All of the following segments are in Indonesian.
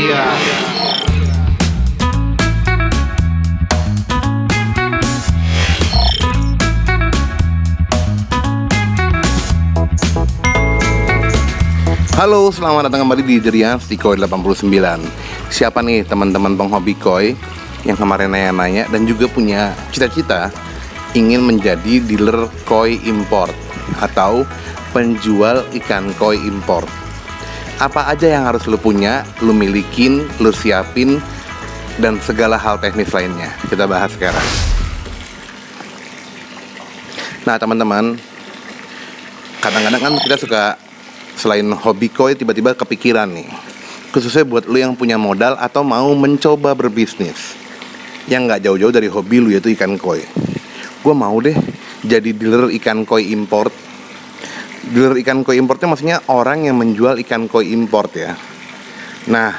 Media. Halo, selamat datang kembali di Jerian Koi 89 Siapa nih teman-teman penghobi koi yang kemarin nanya-nanya dan juga punya cita-cita ingin menjadi dealer koi import atau penjual ikan koi import Apa aja yang harus lu punya, lu milikin, lu siapin, dan segala hal teknis lainnya. Kita bahas sekarang. Nah teman-teman Kadang-kadang kan kita suka selain hobi koi tiba-tiba kepikiran nih. Khususnya buat lu yang punya modal atau mau mencoba berbisnis. Yang nggak jauh-jauh dari hobi lu yaitu ikan koi. Gue mau deh jadi dealer ikan koi import dealer ikan koi importnya maksudnya orang yang menjual ikan koi import ya nah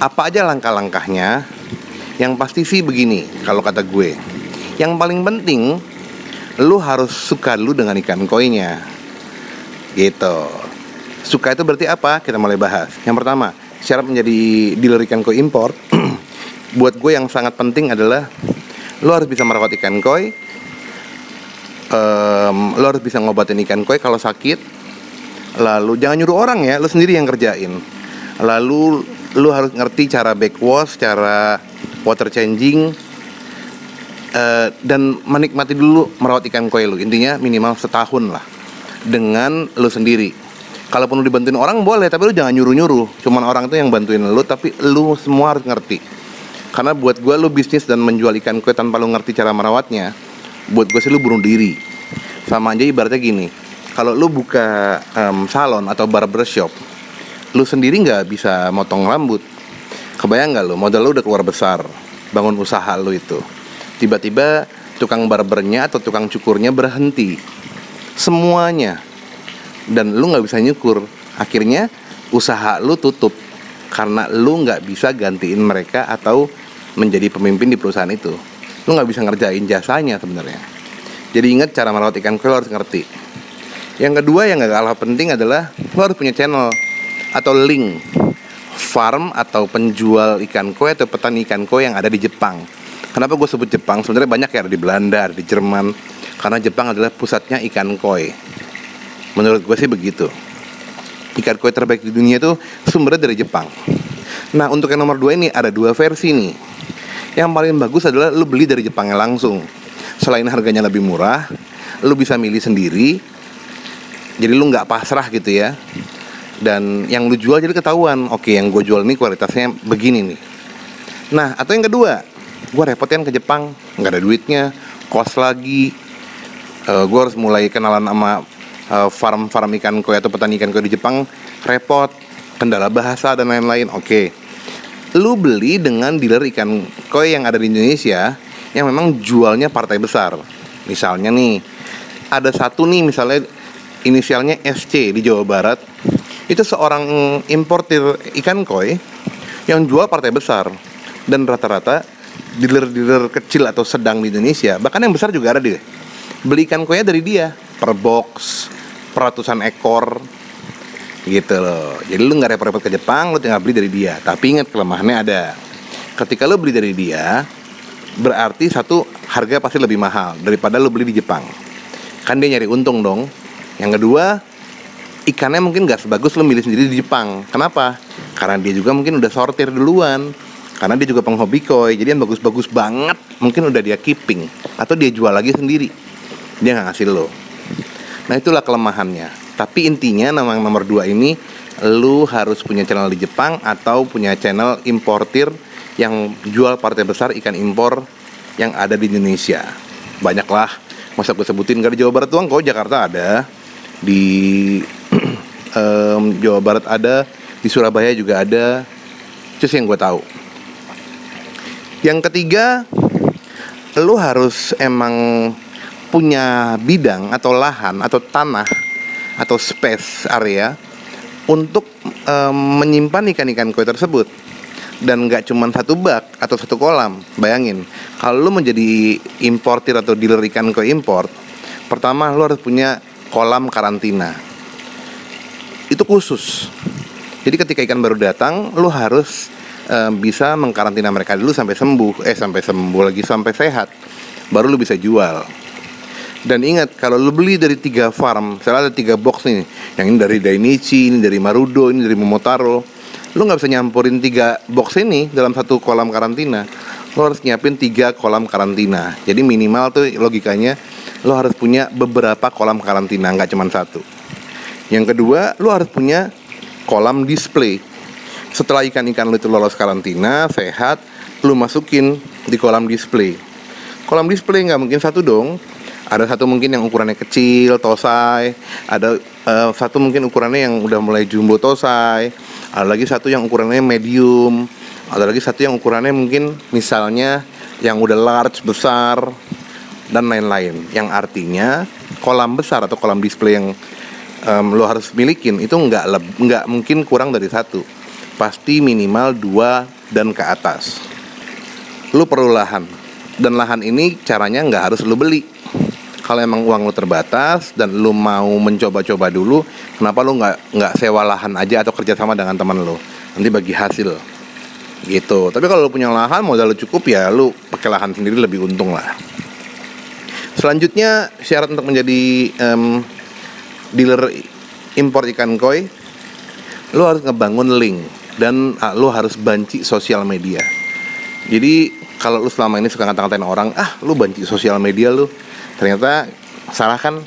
apa aja langkah-langkahnya yang pasti sih begini kalau kata gue yang paling penting lu harus suka dulu dengan ikan koinya gitu Suka itu berarti apa? Kita mulai bahas. Yang pertama, syarat menjadi dealer ikan koi import buat gue yang sangat penting adalah lo harus bisa merawat ikan koi. Um, lo harus bisa ngobatin ikan koi kalau sakit. Lalu jangan nyuruh orang ya, lo sendiri yang kerjain. Lalu lo harus ngerti cara backwash, cara water changing, uh, dan menikmati dulu merawat ikan koi lo. Intinya minimal setahun lah dengan lo sendiri kalaupun lu dibantuin orang boleh tapi lu jangan nyuruh nyuruh cuman orang itu yang bantuin lu tapi lu semua harus ngerti karena buat gue lu bisnis dan menjual ikan kue tanpa lu ngerti cara merawatnya buat gue sih lu bunuh diri. Sama aja ibaratnya gini kalau lu buka um, salon atau barbershop lu sendiri nggak bisa motong rambut. Kebayang nggak lu? Modal lu udah keluar besar bangun usaha lu itu. Tiba-tiba tukang barbernya atau tukang cukurnya berhenti. Semuanya. Dan lu nggak bisa nyukur. Akhirnya usaha lu tutup karena lu nggak bisa gantiin mereka atau menjadi pemimpin di perusahaan itu lu nggak bisa ngerjain jasanya sebenarnya jadi ingat cara merawat ikan koi harus ngerti yang kedua yang gak kalah penting adalah lu harus punya channel atau link farm atau penjual ikan koi atau petani ikan koi yang ada di Jepang kenapa gue sebut Jepang sebenarnya banyak ya ada di Belanda di Jerman karena Jepang adalah pusatnya ikan koi Menurut gue sih begitu. Ikan koi terbaik di dunia itu sumbernya dari Jepang. Nah untuk yang nomor dua ini ada dua versi nih. Yang paling bagus adalah lu beli dari Jepangnya langsung. Selain harganya lebih murah, lu bisa milih sendiri. Jadi lu nggak pasrah gitu ya. Dan yang lu jual jadi ketahuan. Oke, yang gue jual ini kualitasnya begini nih. Nah, atau yang kedua, gue repotin ke Jepang, nggak ada duitnya, kos lagi. Uh, gue harus mulai kenalan sama Eh, farm-farm ikan koi atau petani ikan koi di Jepang repot, kendala bahasa dan lain-lain. Oke. Lu beli dengan dealer ikan koi yang ada di Indonesia yang memang jualnya partai besar. Misalnya nih, ada satu nih misalnya inisialnya SC di Jawa Barat. Itu seorang importir ikan koi yang jual partai besar dan rata-rata dealer-dealer kecil atau sedang di Indonesia, bahkan yang besar juga ada deh. Beli ikan koi dari dia per box, peratusan ekor gitu loh. Jadi lu nggak repot-repot ke Jepang lu tinggal beli dari dia. Tapi ingat kelemahannya ada. Ketika lu beli dari dia berarti satu harga pasti lebih mahal daripada lu beli di Jepang. Kan dia nyari untung dong. Yang kedua ikannya mungkin nggak sebagus lu milih sendiri di Jepang. Kenapa? Karena dia juga mungkin udah sortir duluan. Karena dia juga penghobi koi. Jadi yang bagus-bagus banget mungkin udah dia keeping. Atau dia jual lagi sendiri. Dia nggak ngasih lo. Nah itulah kelemahannya. Tapi intinya yang nomor dua ini lu harus punya channel di Jepang atau punya channel importir yang jual partai besar ikan impor yang ada di Indonesia. Banyaklah, masa gue sebutin gak di Jawa Barat doang kok Jakarta ada, di um, Jawa Barat ada, di Surabaya juga ada. Itu yang gue tahu. Yang ketiga, lu harus emang punya bidang atau lahan atau tanah atau space area untuk um, menyimpan ikan-ikan koi tersebut. Dan nggak cuma satu bak atau satu kolam bayangin. Kalau lu menjadi importir atau dealer ikan koi import pertama lu harus punya kolam karantina. Itu khusus. Jadi ketika ikan baru datang lu harus uh, bisa mengkarantina mereka dulu sampai sembuh. Eh sampai sembuh lagi sampai sehat. Baru lu bisa jual dan ingat kalau lu beli dari tiga farm misalnya ada tiga box nih yang ini dari Dainichi ini dari Marudo ini dari Momotaro lu nggak bisa nyampurin tiga box ini dalam satu kolam karantina. Lo harus nyiapin tiga kolam karantina. Jadi minimal tuh logikanya lo harus punya beberapa kolam karantina nggak cuma satu. Yang kedua lo harus punya kolam display. Setelah ikan-ikan lo itu lolos karantina sehat lo masukin di kolam display. Kolam display nggak mungkin satu dong ada satu mungkin yang ukurannya kecil tosai. Ada uh, satu mungkin ukurannya yang udah mulai jumbo tosai. Ada lagi satu yang ukurannya medium. Ada lagi satu yang ukurannya mungkin misalnya yang udah large besar dan lain-lain. Yang artinya kolam besar atau kolam display yang um, lo harus milikin itu nggak nggak mungkin kurang dari satu. Pasti minimal dua dan ke atas. Lo perlu lahan. Dan lahan ini caranya nggak harus lo beli kalau emang uang lo terbatas dan lo mau mencoba-coba dulu kenapa lo nggak nggak sewa lahan aja atau kerjasama dengan teman lo nanti bagi hasil. Gitu. Tapi kalau lo punya lahan modal lo cukup ya lo pakai lahan sendiri lebih untung lah. Selanjutnya syarat untuk menjadi um, dealer impor ikan koi lo harus ngebangun link dan uh, lo harus banci sosial media. Jadi kalau lo selama ini suka ngata-ngatain orang ah lo banci sosial media lo ternyata salah kan?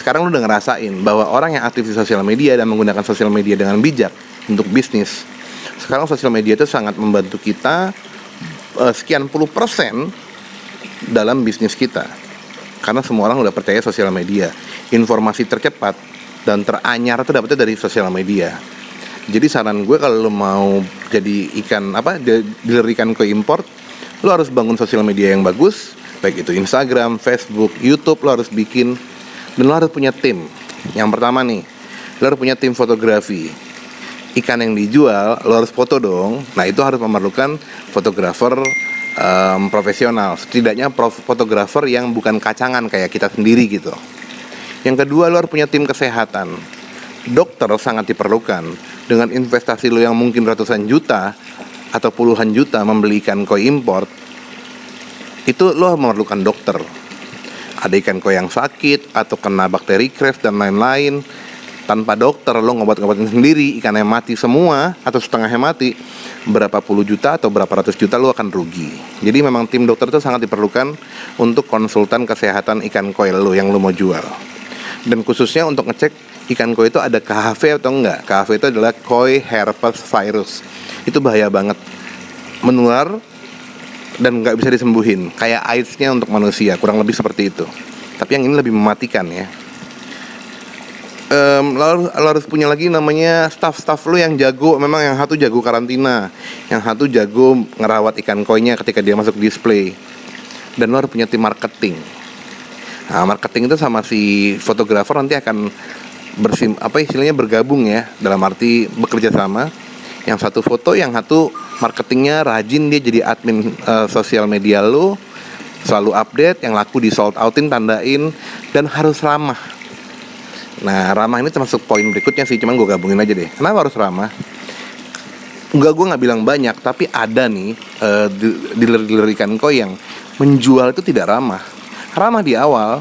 Sekarang lu udah ngerasain bahwa orang yang aktif di sosial media dan menggunakan sosial media dengan bijak untuk bisnis sekarang sosial media itu sangat membantu kita uh, sekian puluh persen dalam bisnis kita. Karena semua orang udah percaya sosial media. Informasi tercepat dan teranyar itu dapetnya dari sosial media. Jadi saran gue kalau lo mau jadi ikan apa dealer ikan ke import lo harus bangun sosial media yang bagus baik itu Instagram, Facebook, YouTube lo harus bikin dan lo harus punya tim. Yang pertama nih, lo harus punya tim fotografi. Ikan yang dijual lo harus foto dong. Nah itu harus memerlukan fotografer um, profesional. Setidaknya fotografer yang bukan kacangan kayak kita sendiri gitu. Yang kedua lo harus punya tim kesehatan. Dokter sangat diperlukan dengan investasi lo yang mungkin ratusan juta atau puluhan juta membeli ikan koi import itu lo memerlukan dokter. Ada ikan koi yang sakit atau kena bakteri crash dan lain-lain. Tanpa dokter lo ngobat-ngobatin sendiri ikan yang mati semua atau setengah yang mati. Berapa puluh juta atau berapa ratus juta lo akan rugi. Jadi memang tim dokter itu sangat diperlukan untuk konsultan kesehatan ikan koi lo yang lo mau jual. Dan khususnya untuk ngecek ikan koi itu ada KHV atau enggak. KHV itu adalah koi herpes virus. Itu bahaya banget. Menular dan nggak bisa disembuhin. Kayak AIDS-nya untuk manusia kurang lebih seperti itu. Tapi yang ini lebih mematikan ya. Um, lo, harus punya lagi namanya staff-staff lo yang jago memang yang satu jago karantina yang satu jago ngerawat ikan koinya ketika dia masuk display. Dan lo harus punya tim marketing. Nah marketing itu sama si fotografer nanti akan bersim apa istilahnya bergabung ya. Dalam arti bekerja sama. Yang satu foto yang satu marketingnya rajin dia jadi admin uh, sosial media lo selalu update yang laku di sold outin tandain dan harus ramah. Nah ramah ini termasuk poin berikutnya sih cuman gue gabungin aja deh. Kenapa harus ramah? Enggak gue nggak bilang banyak tapi ada nih uh, dealer-dealer ikan koi yang menjual itu tidak ramah. Ramah di awal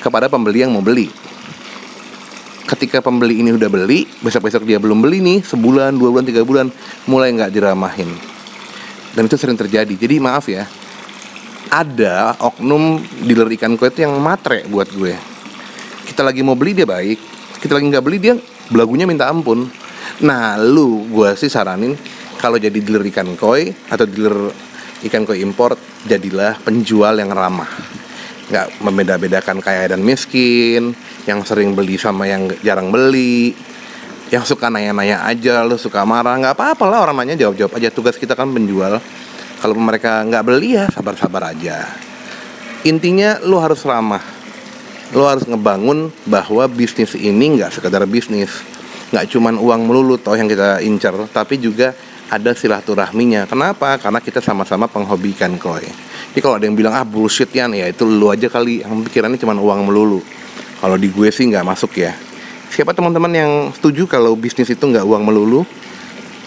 kepada pembeli yang mau beli ketika pembeli ini udah beli besok-besok dia belum beli nih sebulan dua bulan tiga bulan mulai nggak diramahin. Dan itu sering terjadi. Jadi maaf ya ada oknum dealer ikan koi itu yang matre buat gue. Kita lagi mau beli dia baik kita lagi nggak beli dia belagunya minta ampun. Nah lu gue sih saranin kalau jadi dealer ikan koi atau dealer ikan koi import jadilah penjual yang ramah. Nggak membeda-bedakan kaya dan miskin yang sering beli sama yang jarang beli yang suka nanya-nanya aja lo suka marah nggak apa-apa lah orang nanya jawab-jawab aja. Tugas kita kan penjual kalau mereka nggak beli ya sabar-sabar aja. Intinya lo harus ramah. Lo harus ngebangun bahwa bisnis ini nggak sekedar bisnis. Nggak cuman uang melulu toh yang kita incer tapi juga ada silaturahminya. Kenapa? Karena kita sama-sama penghobikan koi jadi kalau ada yang bilang ah bullshit ya itu lu aja kali. Yang pikirannya cuma uang melulu kalau di gue sih nggak masuk ya. Siapa teman-teman yang setuju kalau bisnis itu nggak uang melulu?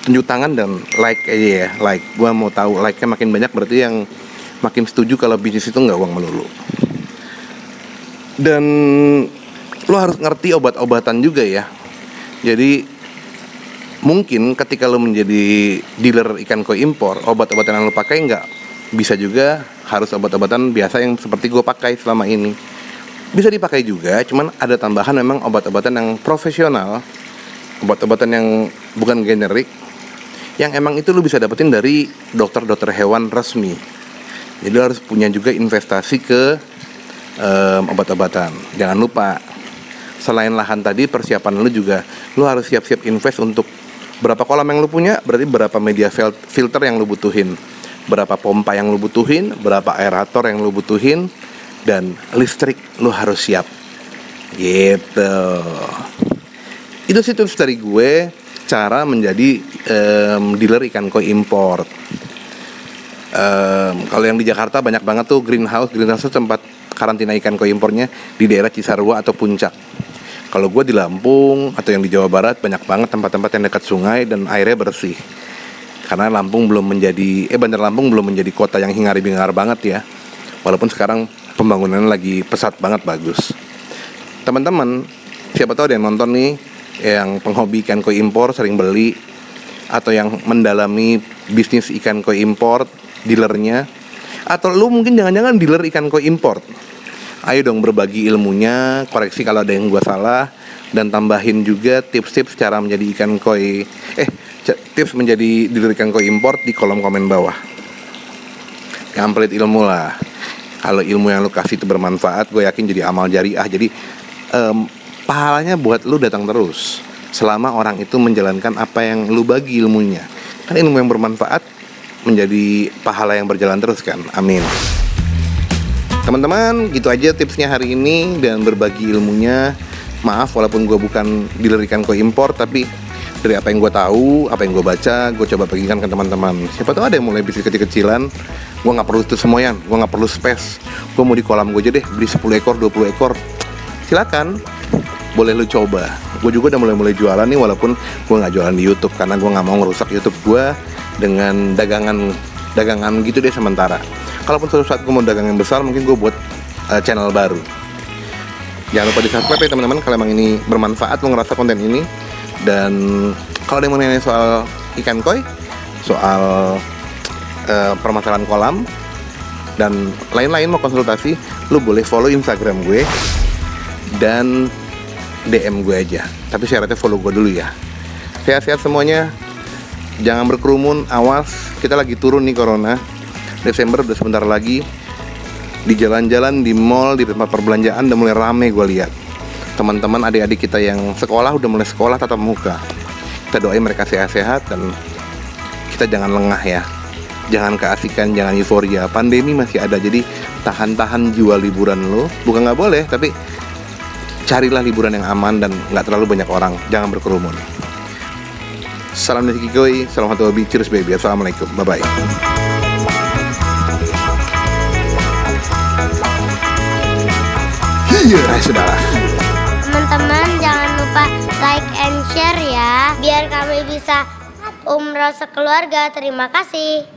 tunjuk tangan dan like aja ya like. Gua mau tahu like nya makin banyak berarti yang makin setuju kalau bisnis itu nggak uang melulu. Dan lo harus ngerti obat-obatan juga ya. Jadi mungkin ketika lo menjadi dealer ikan koi impor obat-obatan yang lo pakai nggak bisa juga. Harus obat-obatan biasa yang seperti gue pakai selama ini bisa dipakai juga cuman ada tambahan memang obat-obatan yang profesional obat-obatan yang bukan generik yang emang itu lu bisa dapetin dari dokter-dokter hewan resmi. Jadi lu harus punya juga investasi ke um, obat-obatan. Jangan lupa selain lahan tadi persiapan lu juga lu harus siap-siap invest untuk berapa kolam yang lu punya, berarti berapa media filter yang lu butuhin, berapa pompa yang lu butuhin, berapa aerator yang lu butuhin, dan listrik lu harus siap. Gitu. Itu sih tips dari gue cara menjadi um, dealer ikan koi import. Um, kalau yang di Jakarta banyak banget tuh greenhouse, greenhouse tempat karantina ikan koi impornya di daerah Cisarua atau Puncak. Kalau gue di Lampung atau yang di Jawa Barat banyak banget tempat-tempat yang dekat sungai dan airnya bersih. Karena Lampung belum menjadi, eh Bandar Lampung belum menjadi kota yang hingar-bingar banget ya. Walaupun sekarang pembangunannya lagi pesat banget bagus. Teman-teman, siapa tahu ada yang nonton nih yang penghobi ikan koi impor sering beli atau yang mendalami bisnis ikan koi impor dealernya atau lu mungkin jangan-jangan dealer ikan koi import. Ayo dong berbagi ilmunya koreksi kalau ada yang gua salah dan tambahin juga tips-tips cara menjadi ikan koi eh tips menjadi dealer ikan koi import di kolom komen bawah. Yang pelit ilmu lah kalau ilmu yang lu kasih itu bermanfaat gue yakin jadi amal jariah. Jadi um, pahalanya buat lu datang terus. Selama orang itu menjalankan apa yang lu bagi ilmunya. Kan ilmu yang bermanfaat menjadi pahala yang berjalan terus kan? Amin. Teman-teman gitu aja tipsnya hari ini dan berbagi ilmunya. Maaf walaupun gue bukan dealer ikan koi impor tapi dari apa yang gue tahu, apa yang gue baca, gue coba bagikan ke teman-teman. Siapa tahu ada yang mulai bisnis kecil-kecilan, gue nggak perlu itu semuanya, gue nggak perlu space, gue mau di kolam gue aja deh, beli 10 ekor, 20 ekor, silakan boleh lu coba. Gue juga udah mulai-mulai jualan nih walaupun gue nggak jualan di YouTube karena gue nggak mau ngerusak YouTube gue dengan dagangan dagangan gitu deh sementara. Kalaupun suatu saat gue mau dagangan besar mungkin gue buat uh, channel baru. Jangan lupa di subscribe ya teman-teman kalau emang ini bermanfaat lo ngerasa konten ini dan kalau ada yang nanya soal ikan koi soal uh, permasalahan kolam dan lain-lain mau konsultasi lu boleh follow instagram gue dan DM gue aja. Tapi syaratnya follow gue dulu ya. Sehat-sehat semuanya. Jangan berkerumun awas. Kita lagi turun nih corona. Desember udah sebentar lagi. Di jalan-jalan di mall di tempat perbelanjaan udah mulai rame gue lihat teman-teman adik-adik kita yang sekolah udah mulai sekolah tatap muka. Kita doain mereka sehat-sehat dan kita jangan lengah ya. Jangan keasikan jangan euforia. Pandemi masih ada jadi tahan-tahan jual liburan lo. Bukan nggak boleh tapi carilah liburan yang aman dan nggak terlalu banyak orang. Jangan berkerumun. Salam dari Kikoi salam satu hobi. Cheers baby. Assalamualaikum. Bye bye Iya, nah, sudahlah. Like and share ya, biar kami bisa umroh sekeluarga. Terima kasih.